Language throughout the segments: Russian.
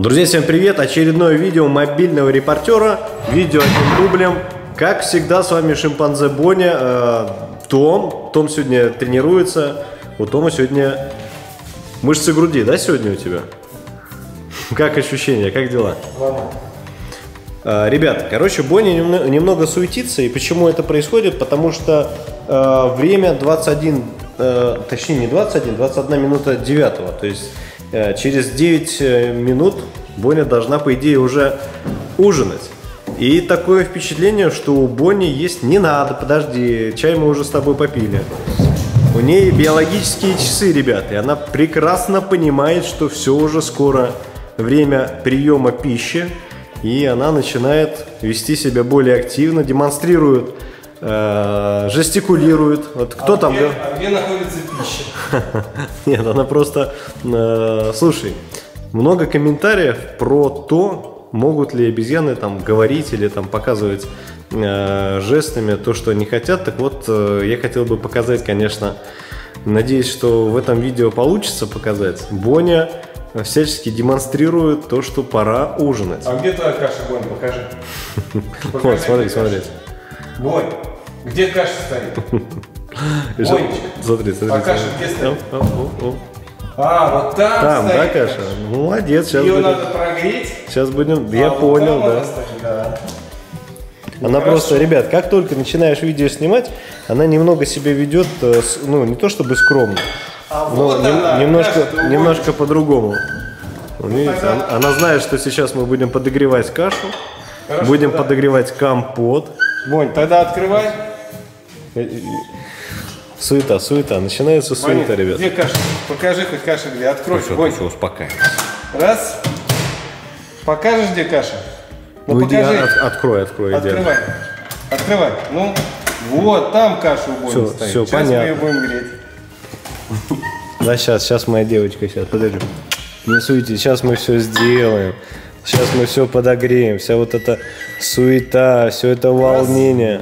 Друзья, всем привет! Очередное видео мобильного репортера. Видео одним дублем. Как всегда, с вами шимпанзе Боня. э, Том. Том сегодня тренируется. У Тома сегодня мышцы груди, да, сегодня у тебя? Как ощущения, как дела? А, Ребят, короче, Бонни немно- немного суетится. И почему это происходит? Потому что э, время 21, э, точнее не 21, 21 минута 9. То есть э, через 9 э, минут Боня должна, по идее, уже ужинать. И такое впечатление, что у Бонни есть не надо, подожди, чай мы уже с тобой попили. У нее биологические часы, ребят, и она прекрасно понимает, что все уже скоро время приема пищи, и она начинает вести себя более активно, демонстрирует, э, жестикулирует. Вот кто там? Где, а где находится пища? Нет, она просто... э, слушай, много комментариев про то, могут ли обезьяны там говорить или там показывать э, жестами то, что они хотят. Так вот, э, я хотел бы показать, конечно, надеюсь, что в этом видео получится показать. Боня всячески демонстрирует то, что пора ужинать. А где твоя каша, Бонь, покажи. Вот, смотри, смотри. каша. Бонь, где каша стоит? Бонечка, Смотри, смотри. а каша где стоит? А, вот там, Там, да, каша? Молодец, сейчас Ее будем. надо прогреть. Сейчас будем. а Я вот понял, да. она стоит, да. Она хорошо. просто, ребят, как только начинаешь видео снимать, она немного себя ведет, э, ну, не то чтобы скромно, А но вот нем- она, немножко, немножко по-другому. Вот Видите, тогда- она, она знает, что сейчас мы будем подогревать кашу, Хорошо, будем да. подогревать компот. Бонь, тогда открывай. Суета, суета, начинается Боня, суета, ребят. где каша? Покажи хоть каша где. Открой, Бонь. успокаивайся. Раз. Покажешь, где каша? Ну, Ну, иди, покажи. от- открой, открой, иди. Открывай. Открывай. Ну, вот, там каша у Бони Всё, стоит. всё, Сейчас понятно. мы ее будем греть. Да, сейчас, сейчас моя девочка, сейчас, подожди. Не суетись, сейчас мы все сделаем. Сейчас мы все подогреем, вся вот эта суета, все это волнение.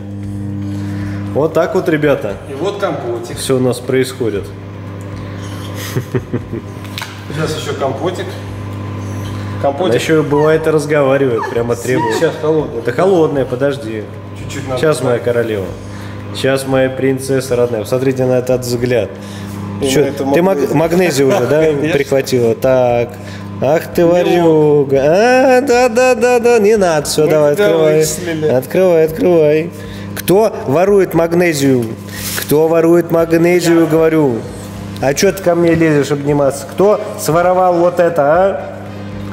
Вот так вот, ребята, И вот компотик. все у нас происходит. Сейчас еще компотик. Она Компотик. еще бывает и разговаривает, прямо требует. Сейчас холодный. Это холодное, подожди. Чуть-чуть надо. Сейчас моя королева. Сейчас моя принцесса родная. Посмотрите на этот взгляд. Эту ты маг- магнезию. уже, да, прихватила? Так. Ах ты варюга. А, да, да, да, да, не надо. Все, Мы давай, открывай. вычислили. Открывай, открывай. Кто ворует магнезию? Кто ворует магнезию, говорю? А что ты ко мне лезешь обниматься? Кто своровал вот это, а?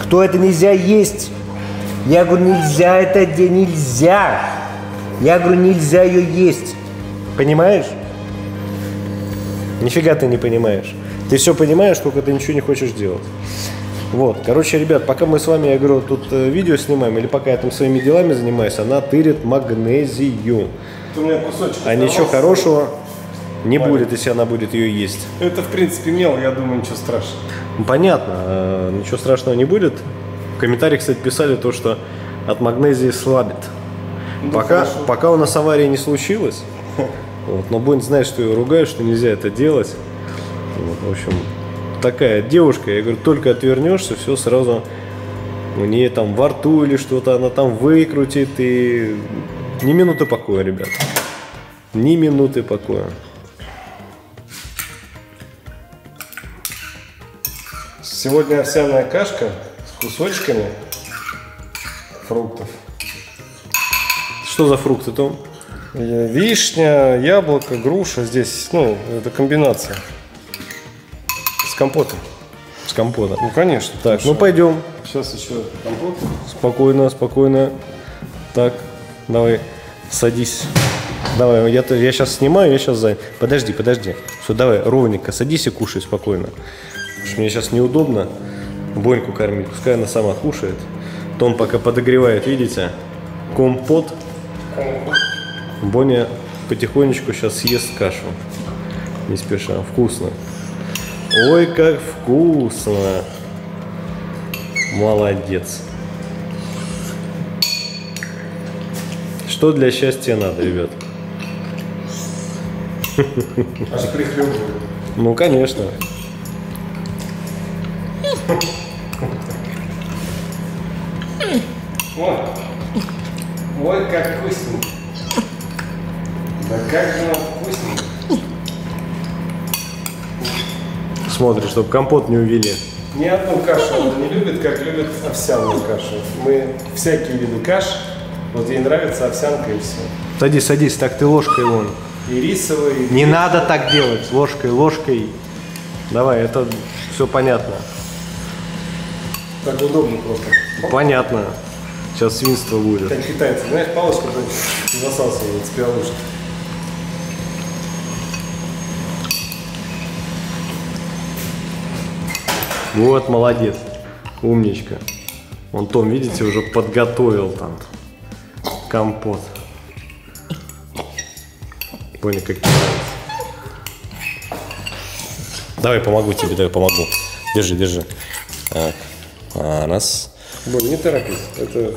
Кто это нельзя есть? Я говорю, нельзя это, де- нельзя. Я говорю, нельзя ее есть. Понимаешь? Нифига ты не понимаешь. Ты все понимаешь, только ты ничего не хочешь делать. Вот, короче, ребят, пока мы с вами, я говорю, тут э, видео снимаем, или пока я там своими делами занимаюсь, она тырит магнезию. У меня кусочек. А ничего хорошего не будет, если она будет ее есть. Это, в принципе, мел, я думаю, ничего страшного. Ну, Понятно, э, ничего страшного не будет. В комментариях, кстати, писали то, что от магнезии слабит. пока, хорошо. пока у нас аварии не случилось, вот, но Бонь знает, что ее ругают, что нельзя это делать. Вот, в общем, такая девушка, я говорю, только отвернешься, все сразу у нее там во рту или что-то она там выкрутит и ни минуты покоя, ребят. Ни минуты покоя. Сегодня овсяная кашка с кусочками фруктов. Что за фрукты, Том? Э, Вишня, яблоко, груша. Здесь, ну, это комбинация. Компотом. С компота. Ну, конечно. Так, ну пойдем. Сейчас еще компот. Спокойно, спокойно. Так, давай, садись. Давай, я, я сейчас снимаю, я сейчас занят. Подожди, подожди. Все, давай, ровненько, садись и кушай спокойно. Потому что мне сейчас неудобно Боньку кормить. Пускай она сама кушает. Том пока подогревает, видите? Компот. Боня потихонечку сейчас съест кашу. Не спеша. Вкусно. Ой, как вкусно. Молодец. Что для счастья надо, ребят? Аж прихлебываю. Ну, конечно. Ой. Ой, как вкусненько. Да как же он вкусненько. Смотри, чтобы компот не увели. Ни одну кашу он не любит, как любит овсяную кашу. Мы всякие виды каш. Вот ей нравится овсянка и все. Садись, садись, так ты ложкой вон. И рисовые, и Не надо так делать, ложкой, ложкой. Давай, это все понятно. так удобно просто. Понятно. Сейчас свинство будет. Как китайцы, знаешь, палочку так засасывают с пиалушки. Вот, молодец. Умничка. Вон Том, видите, уже подготовил там компот. Понял, как нравится. Давай помогу тебе, давай помогу. Держи, держи. Так. А, раз. Бон, не торопись. Это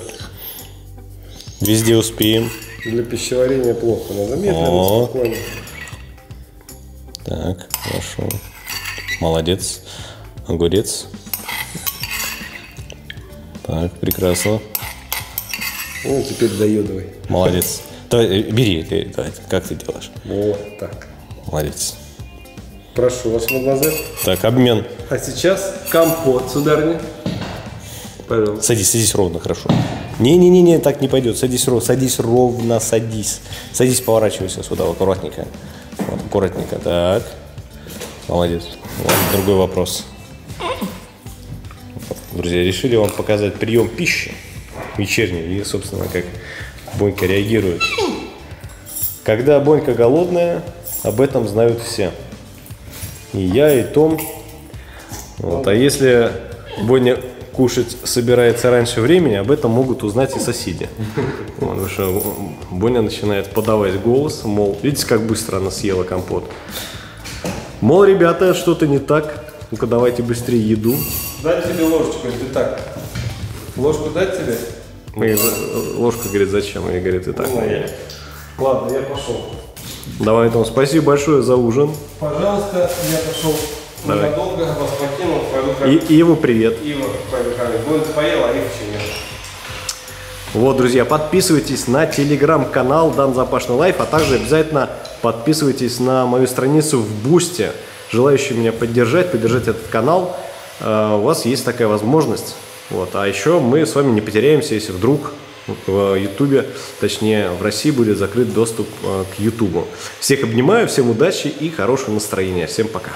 Везде успеем. для пищеварения плохо. Надо медленно, О. спокойно. Так, хорошо. Молодец. Огурец. Так, прекрасно. Ну, теперь доедывай. Молодец. Давай, э, бери, ты, давай, как ты делаешь? Вот так. Молодец. Прошу вас, мадемуазель. Так, обмен. А сейчас компот, сударыня. Пожалуйста. Садись, садись ровно, хорошо. Не-не-не, так не пойдет. Садись ровно, садись ровно, садись. Садись, поворачивайся сюда, аккуратненько. Вот, аккуратненько, так. Молодец. Вот другой вопрос. Друзья, решили вам показать прием пищи вечерний и, собственно, как Бонька реагирует. Когда Бонька голодная, об этом знают все. И я, и Том. Вот. А если Боня кушать собирается раньше времени, об этом могут узнать и соседи. Потому что Боня начинает подавать голос, мол, видите, как быстро она съела компот. Мол, ребята, что-то не так. Ну-ка, давайте быстрее еду. Дать тебе ложечку, ты так? Ложку дать тебе? И за- ложка говорит, зачем? И говорит, и так. Ну, я- Ладно, я пошел. Давай, Том, спасибо большое за ужин. Пожалуйста, я пошел Давай. ненадолго, вас покинул, пойду как И, и его привет. Ива, пойду как Будет поел, а их еще нет. Вот, друзья, подписывайтесь на телеграм-канал Дан Запашный Live, а также обязательно подписывайтесь на мою страницу в Boosty. Желающие меня поддержать, поддержать этот канал, э, у вас есть такая возможность. Вот. А еще мы с вами не потеряемся, если вдруг в Ютубе, точнее в России будет закрыт доступ э, к Ютубу. Всех обнимаю, всем удачи и хорошего настроения. Всем пока.